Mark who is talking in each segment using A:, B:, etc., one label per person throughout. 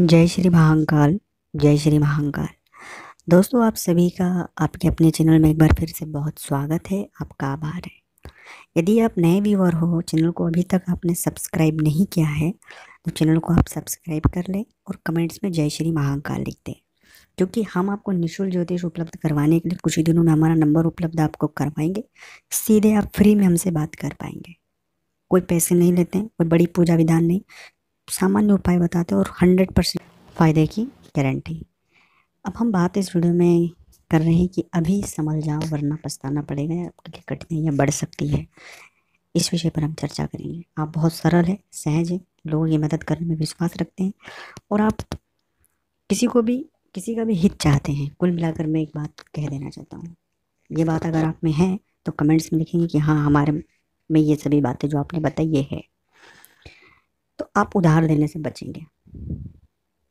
A: जय श्री महाकाल, जय श्री महाकाल। दोस्तों, आप सभी का आपके अपने चैनल में एक बार फिर से बहुत स्वागत है, आपका आभार है। यदि आप नए व्यूअर हो, चैनल को अभी तक आपने सब्सक्राइब नहीं किया है तो चैनल को आप सब्सक्राइब कर लें और कमेंट्स में जय श्री महाकाल लिख दें क्योंकि हम आपको निःशुल्क ज्योतिष उपलब्ध करवाने के लिए कुछ ही दिनों में हमारा नंबर उपलब्ध आपको करवाएँगे। सीधे आप फ्री में हमसे बात कर पाएँगे। कोई पैसे नहीं लेते हैं, कोई बड़ी पूजा विधान नहीं। सामान्य उपाय बताते हैं और हंड्रेड परसेंट फ़ायदे की गारंटी अब हम बात इस वीडियो में कर रहे हैं कि अभी संभल जाओ, वरना पछताना पड़ेगा या आपकी कठिनाइयाँ बढ़ सकती है। इस विषय पर हम चर्चा करेंगे। आप बहुत सरल है, सहज है, लोगों ये मदद करने में विश्वास रखते हैं और आप किसी को भी, किसी का भी हित चाहते हैं। कुल मिलाकर मैं एक बात कह देना चाहता हूँ। ये बात अगर आप में है तो कमेंट्स में लिखेंगे कि हाँ हमारे में ये सभी बातें जो आपने बताई, ये है। आप उधार देने से बचेंगे।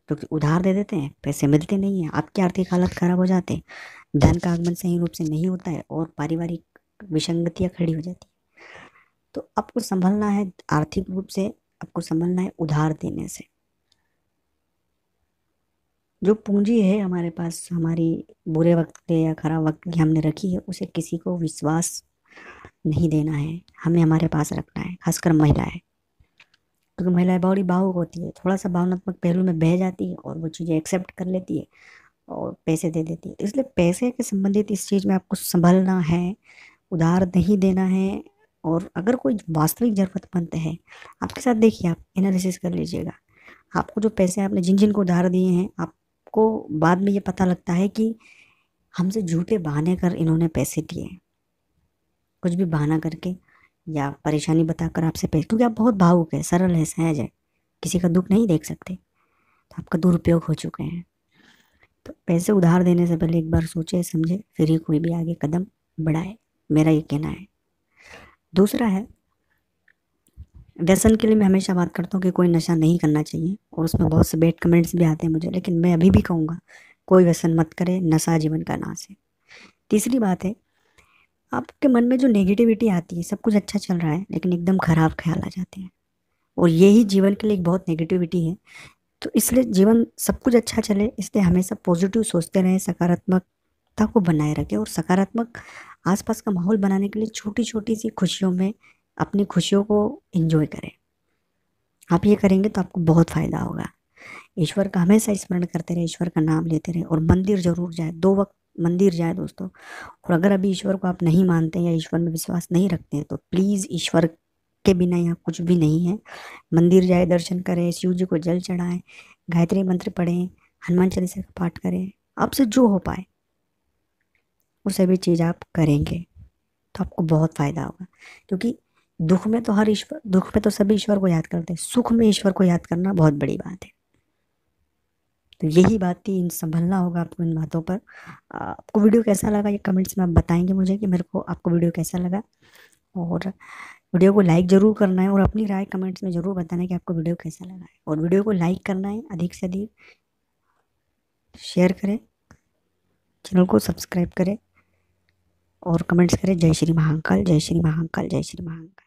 A: क्योंकि तो उधार दे देते हैं, पैसे मिलते नहीं हैं, आपकी आर्थिक हालत खराब हो जाते हैं, धन का आगमन सही रूप से नहीं होता है और पारिवारिक विसंगतियाँ खड़ी हो जाती है। तो आपको संभलना है आर्थिक रूप से, आपको संभलना है उधार देने से। जो पूंजी है हमारे पास, हमारी बुरे वक्त के या खराब वक्त की हमने रखी है, उसे किसी को विश्वास नहीं देना है। हमें हमारे पास रखना है, खासकर महिलाएँ। क्योंकि महिलाएँ बड़ी भावुक होती है, थोड़ा सा भावनात्मक पहलू में बह जाती है और वो चीज़ें एक्सेप्ट कर लेती है और पैसे दे देती है। तो इसलिए पैसे के संबंधित इस चीज़ में आपको संभलना है, उधार नहीं देना है और अगर कोई वास्तविक ज़रूरतमंद है, आपके साथ देखिए आप एनालिसिस कर लीजिएगा। आपको जो पैसे आपने जिन जिन को उधार दिए हैं, आपको बाद में ये पता लगता है कि हमसे झूठे बहाने कर इन्होंने पैसे दिए कुछ भी बहाना करके या परेशानी बताकर आपसे पैसे क्योंकि आप बहुत भावुक है, सरल है, सहज है, किसी का दुख नहीं देख सकते तो आपका दुरुपयोग हो चुके हैं। तो पैसे उधार देने से पहले एक बार सोचे, समझे, फिर ही कोई भी आगे कदम बढ़ाए, मेरा ये कहना है। दूसरा है, व्यसन के लिए मैं हमेशा बात करता हूँ कि कोई नशा नहीं करना चाहिए, और उसमें बहुत से बेड कमेंट्स भी आते हैं मुझे, लेकिन मैं अभी भी कहूँगा, कोई व्यसन मत करे, नशा जीवन का नाश है। तीसरी बात है आपके मन में जो नेगेटिविटी आती है, सब कुछ अच्छा चल रहा है, लेकिन एकदम ख़राब ख्याल आ जाते हैं। और यही जीवन के लिए एक बहुत नेगेटिविटी है। तो इसलिए जीवन सब कुछ अच्छा चले, इसलिए हमेशा पॉजिटिव सोचते रहें, सकारात्मकता को बनाए रखें और सकारात्मक आसपास का माहौल बनाने के लिए छोटी छोटी सी खुशियों में अपनी खुशियों को एंजॉय करें। आप ये करेंगे तो आपको बहुत फ़ायदा होगा। ईश्वर का हमेशा स्मरण करते रहे, ईश्वर का नाम लेते रहे और मंदिर ज़रूर जाए। दो वक्त मंदिर जाए दोस्तों। और अगर अभी ईश्वर को आप नहीं मानते या ईश्वर में विश्वास नहीं रखते हैं तो प्लीज़ ईश्वर के बिना यहाँ कुछ भी नहीं है। मंदिर जाए, दर्शन करें शिव जी को जल चढ़ाएँ, गायत्री मंत्र पढ़ें, हनुमान चालीसा का पाठ करें, आपसे जो हो पाए, वो सभी चीज़ आप करेंगे। तो आपको बहुत फ़ायदा होगा। क्योंकि दुख में तो हर ईश्वर दुख में तो सभी ईश्वर को याद करते हैं, सुख में ईश्वर को याद करना बहुत बड़ी बात है। तो यही बात थी इन संभलना होगा आपको इन बातों पर। आपको वीडियो कैसा लगा ये कमेंट्स में आप बताएँगे मुझे कि मेरे को आपको वीडियो कैसा लगा। और वीडियो को लाइक ज़रूर करना है और अपनी राय कमेंट्स में ज़रूर बताना है कि आपको वीडियो कैसा लगा है। और वीडियो को लाइक करना है, अधिक से अधिक शेयर करें, चैनल को सब्सक्राइब करें और कमेंट्स करें, जय श्री महाकाल, जय श्री महाकाल, जय श्री महाकाल।